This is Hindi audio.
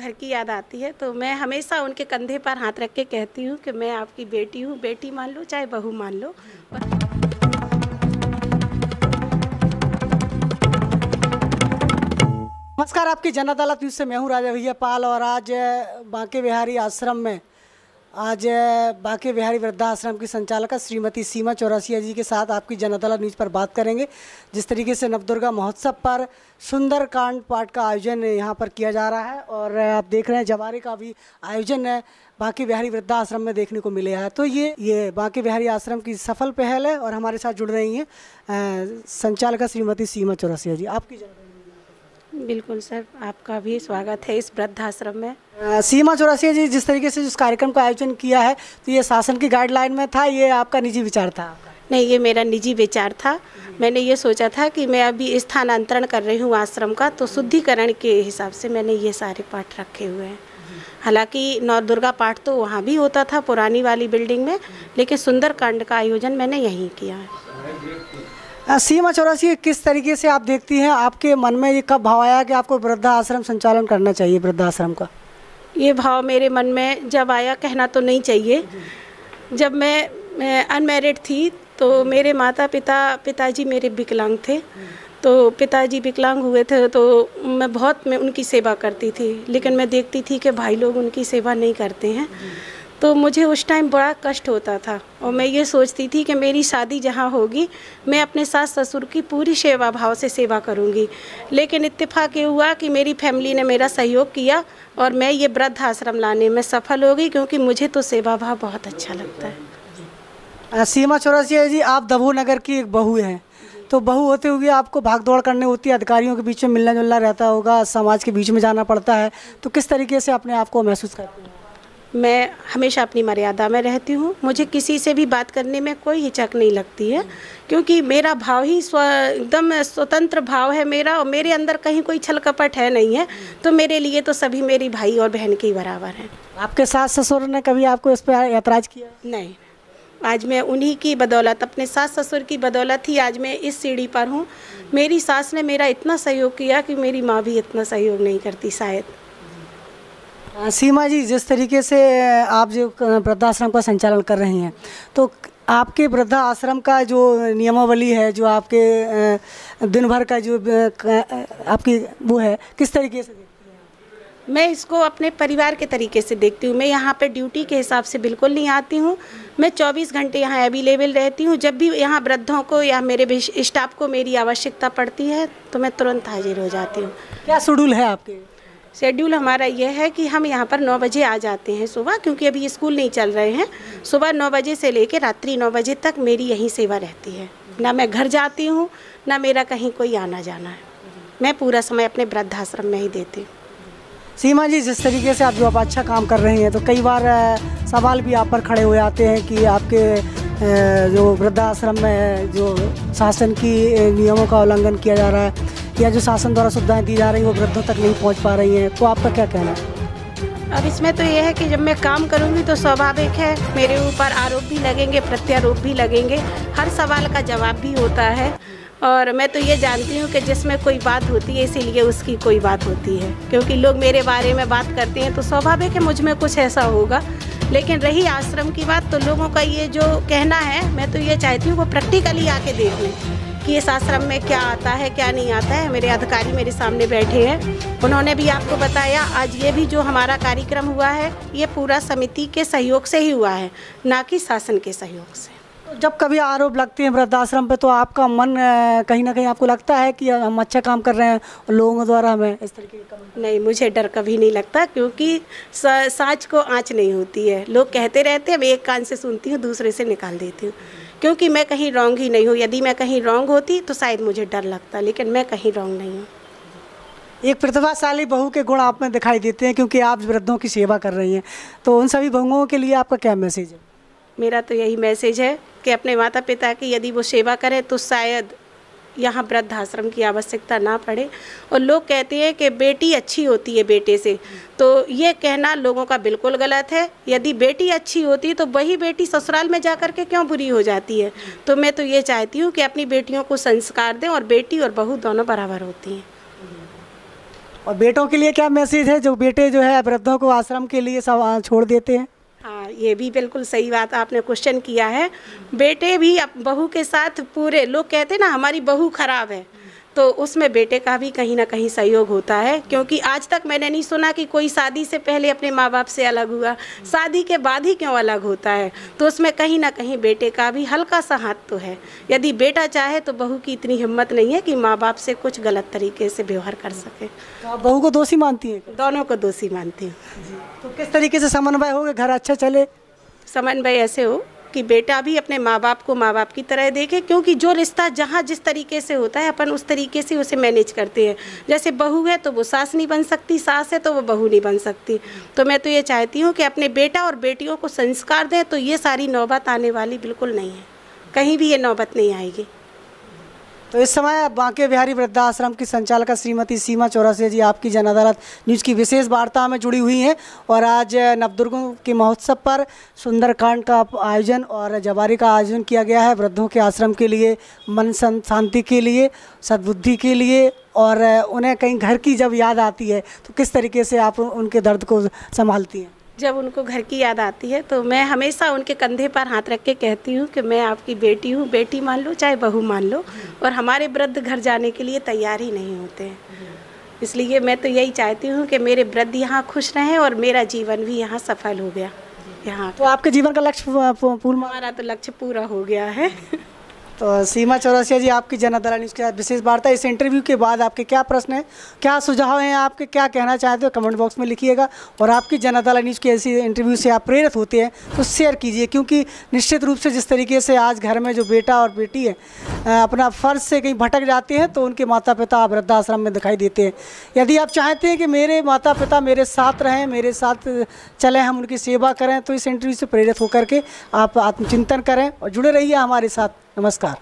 घर की याद आती है तो मैं हमेशा उनके कंधे पर हाथ रख के कहती हूँ कि मैं आपकी बेटी हूँ, बेटी मान लो, चाहे बहू मान लो। नमस्कार, आपकी जन अदालत न्यूज़ से मैं हूँ राजा भैया पाल और आज बांके बिहारी आश्रम में आज बांके बिहारी वृद्धाश्रम की संचालक श्रीमती सीमा चौरासिया जी के साथ आपकी जन अदालत न्यूज़ पर बात करेंगे। जिस तरीके से नवदुर्गा महोत्सव पर सुंदर कांड पाठ का आयोजन यहाँ पर किया जा रहा है और आप देख रहे हैं जवारे का भी आयोजन है बांके बिहारी वृद्धाश्रम में देखने को मिले है। तो ये ये बांके बिहारी आश्रम की सफल पहल है और हमारे साथ जुड़ रही हैं संचालका श्रीमती सीमा चौरासिया जी। आपकी जन बिल्कुल सर आपका भी स्वागत है इस वृद्धाश्रम में। अ, सीमा चौरासिया जी जिस तरीके से इस कार्यक्रम का आयोजन किया है तो ये शासन की गाइडलाइन में था ये आपका निजी विचार था? नहीं ये मेरा निजी विचार था। मैंने ये सोचा था कि मैं अभी स्थानांतरण कर रही हूँ आश्रम का तो शुद्धिकरण के हिसाब से मैंने ये सारे पाठ रखे हुए हैं। हालाँकि नौ दुर्गा पाठ तो वहाँ भी होता था पुरानी वाली बिल्डिंग में लेकिन सुंदर कांड का आयोजन मैंने यहीं किया है। सीमा चौरासी, किस तरीके से आप देखती हैं? आपके मन में ये कब भाव आया कि आपको वृद्धाश्रम संचालन करना चाहिए, वृद्धाश्रम का? ये भाव मेरे मन में जब आया, कहना तो नहीं चाहिए। जब मैं अनमेरिड थी तो मेरे माता पिता पिताजी मेरे विकलांग थे। तो पिताजी विकलांग हुए थे तो मैं बहुत, मैं उनकी सेवा करती थी। लेकिन मैं देखती थी कि भाई लोग उनकी सेवा नहीं करते हैं। तो मुझे उस टाइम बड़ा कष्ट होता था और मैं ये सोचती थी कि मेरी शादी जहाँ होगी, मैं अपने सास ससुर की पूरी सेवा भाव से सेवा करूँगी। लेकिन इत्तेफाक ये हुआ कि मेरी फैमिली ने मेरा सहयोग किया और मैं ये वृद्ध आश्रम लाने में सफल हो गई क्योंकि मुझे तो सेवा भाव बहुत अच्छा लगता है। सीमा चौरासिया जी, आप दबू नगर की एक बहू हैं। तो बहू होते हुए आपको भाग दौड़ करने होती है, अधिकारियों के बीच में मिलना जुलना रहता होगा, समाज के बीच में जाना पड़ता है। तो किस तरीके से अपने आप को महसूस करते हैं? मैं हमेशा अपनी मर्यादा में रहती हूँ। मुझे किसी से भी बात करने में कोई हिचक नहीं लगती है क्योंकि मेरा भाव ही स्व एकदम स्वतंत्र भाव है मेरा और मेरे अंदर कहीं कोई छल कपट है नहीं है तो मेरे लिए तो सभी मेरी भाई और बहन के ही बराबर हैं। आपके सास ससुर ने कभी आपको इस पर ऐतराज़ किया? नहीं। आज मैं उन्हीं की बदौलत अपने सास ससुर की बदौलत ही आज मैं इस सीढ़ी पर हूँ। मेरी सास ने मेरा इतना सहयोग किया कि मेरी माँ भी इतना सहयोग नहीं करती शायद। सीमा जी जिस तरीके से आप जो वृद्धाश्रम का संचालन कर रही हैं तो आपके वृद्धा आश्रम का जो नियमावली है जो आपके दिन भर का जो आपकी वो है किस तरीके से देखती हैं मैं इसको अपने परिवार के तरीके से देखती हूँ। मैं यहाँ पे ड्यूटी के हिसाब से बिल्कुल नहीं आती हूँ। मैं 24 घंटे यहाँ अवेलेबल रहती हूँ। जब भी यहाँ वृद्धों को या मेरे स्टाफ को मेरी आवश्यकता पड़ती है तो मैं तुरंत हाजिर हो जाती हूँ। क्या शेड्यूल है आपके? शेड्यूल हमारा यह है कि हम यहाँ पर नौ बजे आ जाते हैं सुबह, क्योंकि अभी स्कूल नहीं चल रहे हैं। सुबह नौ बजे से लेकर रात्रि नौ बजे तक मेरी यहीं सेवा रहती है। ना मैं घर जाती हूँ, ना मेरा कहीं कोई आना जाना है। मैं पूरा समय अपने वृद्धाश्रम में ही देती हूँ। सीमा जी, जिस तरीके से आप जो आप अच्छा काम कर रही हैं तो कई बार सवाल भी आप पर खड़े हो जाते हैं कि आपके जो वृद्धाश्रम में जो शासन की नियमों का उल्लंघन किया जा रहा है। या जो शासन द्वारा सुविधाएँ दी जा रही वो वृद्धों तक नहीं पहुँच पा रही हैं। तो आपका क्या कहना है? अब इसमें तो यह है कि जब मैं काम करूँगी तो स्वाभाविक है, मेरे ऊपर आरोप भी लगेंगे, प्रत्यारोप भी लगेंगे। हर सवाल का जवाब भी होता है। और मैं तो ये जानती हूँ कि जिसमें कोई बात होती है, इसीलिए उसकी कोई बात होती है। क्योंकि लोग मेरे बारे में बात करते हैं तो स्वाभाविक है मुझमें कुछ ऐसा होगा। लेकिन रही आश्रम की बात तो लोगों का ये जो कहना है, मैं तो ये चाहती हूँ वो प्रैक्टिकली आके देख लें। कि इस आश्रम में क्या आता है क्या नहीं आता है? मेरे अधिकारी मेरे सामने बैठे हैं। उन्होंने भी आपको बताया आज ये भी जो हमारा कार्यक्रम हुआ है ये पूरा समिति के सहयोग से ही हुआ है ना कि शासन के सहयोग से। तो जब कभी आरोप लगते हैं वृद्धाश्रम पे तो आपका मन कहीं ना कहीं आपको लगता है कि हम अच्छा काम कर रहे हैं लोगों द्वारा हमें इस तरीके का नहीं मुझे डर कभी नहीं लगता क्योंकि साँच को आँच नहीं होती है। लोग कहते रहते हैं मैं एक कान से सुनती हूँ दूसरे से निकाल देती हूँ। क्योंकि मैं कहीं रॉन्ग ही नहीं हूँ। यदि मैं कहीं रॉन्ग होती तो शायद मुझे डर लगता लेकिन मैं कहीं रॉन्ग नहीं हूँ। एक प्रतिभाशाली बहू के गुण आप में दिखाई देते हैं क्योंकि आप वृद्धों की सेवा कर रही हैं। तो उन सभी बहुओं के लिए आपका क्या मैसेज है? मेरा तो यही मैसेज है कि अपने माता पिता की यदि वो सेवा करें तो शायद यहाँ वृद्धाश्रम की आवश्यकता ना पड़े। और लोग कहते हैं कि बेटी अच्छी होती है बेटे से। तो ये कहना लोगों का बिल्कुल गलत है। यदि बेटी अच्छी होती तो वही बेटी ससुराल में जा कर के क्यों बुरी हो जाती है? तो मैं तो ये चाहती हूँ कि अपनी बेटियों को संस्कार दें और बेटी और बहू दोनों बराबर होती हैं। और बेटों के लिए क्या मैसेज है? जो बेटे जो है वृद्धों को आश्रम के लिए सब छोड़ देते हैं। हाँ ये भी बिल्कुल सही बात आपने क्वेश्चन किया है। बेटे भी बहू के साथ पूरे, लोग कहते हैं ना, हमारी बहू खराब है। तो उसमें बेटे का भी कहीं ना कहीं सहयोग होता है क्योंकि आज तक मैंने नहीं सुना कि कोई शादी से पहले अपने माँ बाप से अलग हुआ। शादी के बाद ही क्यों अलग होता है? तो उसमें कहीं ना कहीं बेटे का भी हल्का सा हाथ तो है। यदि बेटा चाहे तो बहू की इतनी हिम्मत नहीं है कि माँ बाप से कुछ गलत तरीके से व्यवहार कर सके। तो बहू को दोषी मानती है? दोनों को दोषी मानती हूँ। तो किस तरीके से समन्वय हो कि घर अच्छा चले? समन्वय ऐसे हो कि बेटा भी अपने माँ बाप को माँ बाप की तरह देखे, क्योंकि जो रिश्ता जहाँ जिस तरीके से होता है, अपन उस तरीके से उसे मैनेज करते हैं। जैसे बहू है तो वो सास नहीं बन सकती, सास है तो वो बहू नहीं बन सकती। तो मैं तो ये चाहती हूँ कि अपने बेटा और बेटियों को संस्कार दें तो ये सारी नौबत आने वाली बिल्कुल नहीं है। कहीं भी ये नौबत नहीं आएगी। तो इस समय बांके बिहारी वृद्धाश्रम की संचालक श्रीमती सीमा चौरासिया जी आपकी जन अदालत न्यूज़ की विशेष वार्ता में जुड़ी हुई हैं और आज नवदुर्गों के महोत्सव पर सुंदरकांड का आयोजन और जवारी का आयोजन किया गया है। वृद्धों के आश्रम के लिए, मन शांति के लिए, सद्बुद्धि के लिए और उन्हें कहीं घर की जब याद आती है तो किस तरीके से आप उनके दर्द को संभालती हैं? जब उनको घर की याद आती है तो मैं हमेशा उनके कंधे पर हाथ रख के कहती हूँ कि मैं आपकी बेटी हूँ बेटी मान लो चाहे बहू मान लो और हमारे वृद्ध घर जाने के लिए तैयार ही नहीं होते हैं। इसलिए मैं तो यही चाहती हूँ कि मेरे वृद्ध यहाँ खुश रहें और मेरा जीवन भी यहाँ सफल हो गया। यहाँ तो आपके जीवन का लक्ष्य पूर्ण हमारा तो लक्ष्य पूरा हो गया है। तो सीमा चौरसिया जी, आपकी जनता न्यूज़ के साथ विशेष वार्ता, इस इंटरव्यू के बाद आपके क्या प्रश्न हैं? क्या सुझाव हैं आपके? क्या कहना चाहते हो? कमेंट बॉक्स में लिखिएगा। और आपकी जनता न्यूज़ की ऐसी इंटरव्यू से आप प्रेरित होते हैं तो शेयर कीजिए, क्योंकि निश्चित रूप से जिस तरीके से आज घर में जो बेटा और बेटी है अपना फ़र्ज़ से कहीं भटक जाते हैं तो उनके माता पिता आप वृद्धाश्रम में दिखाई देते हैं। यदि आप चाहते हैं कि मेरे माता पिता मेरे साथ रहें, मेरे साथ चलें, हम उनकी सेवा करें तो इस इंटरव्यू से प्रेरित होकर के आप आत्मचिंतन करें और जुड़े रहिए हमारे साथ। नमस्कार.